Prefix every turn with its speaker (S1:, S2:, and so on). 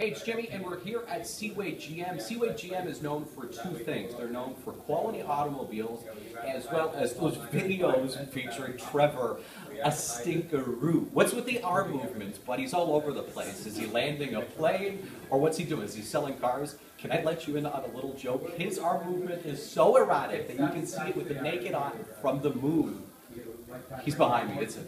S1: Hey, it's Jimmy, and we're here at Seaway GM. Seaway GM is known for two things. They're known for quality automobiles, as well as those videos featuring Trevor, a stinkeroo. What's with the arm movements, but he's all over the place. Is he landing a plane, or what's he doing? Is he selling cars? Can I let you in on a little joke? His arm movement is so erratic that you can see it with the naked eye from the moon. He's behind me. It's a